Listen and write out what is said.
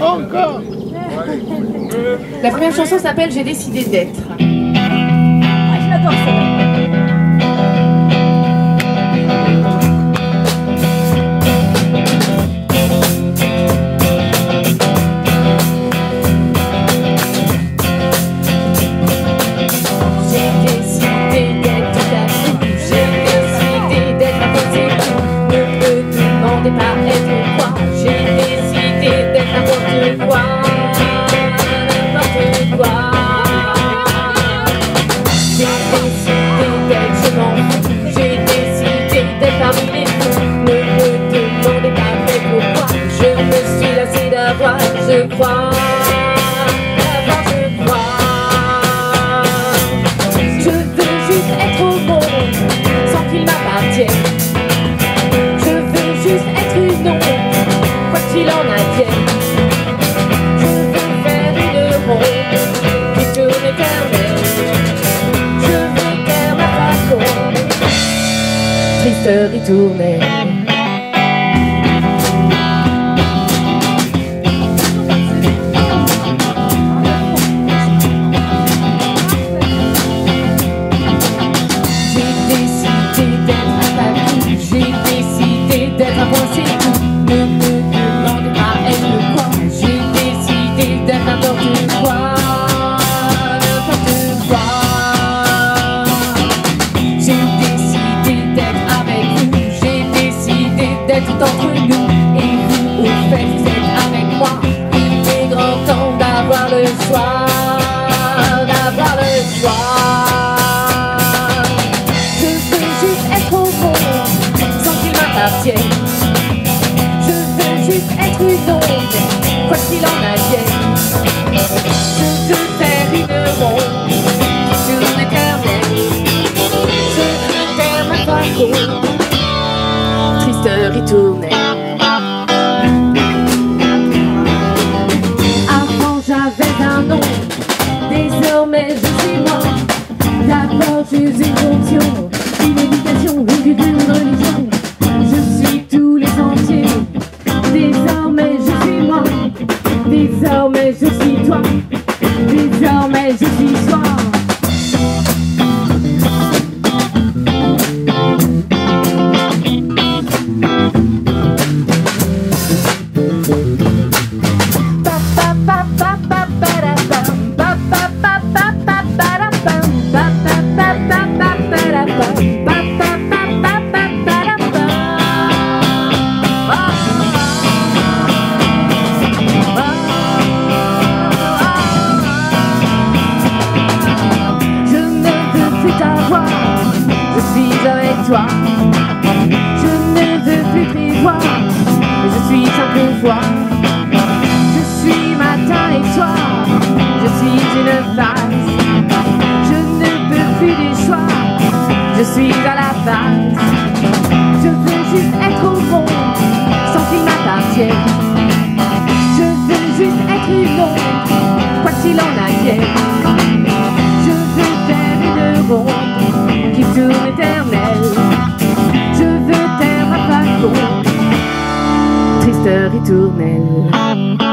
Encore La première chanson s'appelle J'ai décidé d'être. Lassé d'avoir, je crois. D'avoir, je crois. Je veux juste être au monde sans qu'il m'appartienne. Je veux juste être une ombre, quoi qu'il en advienne. Je veux faire une ronde qui tourne éternelle. Je veux faire ma façon, triste ritournelle. Je veux juste être une onde, quoi qu'il en advienne. Désormais je suis toi, désormais je suis soi. Je ne veux plus prévoir, mais je suis simple fois. Je suis matin et soir, je suis une phase. Je ne veux plus des choix, je suis à la base. Je veux juste être au monde, sans qu'il m'appartienne. Je veux juste être une ombre, ritournelle.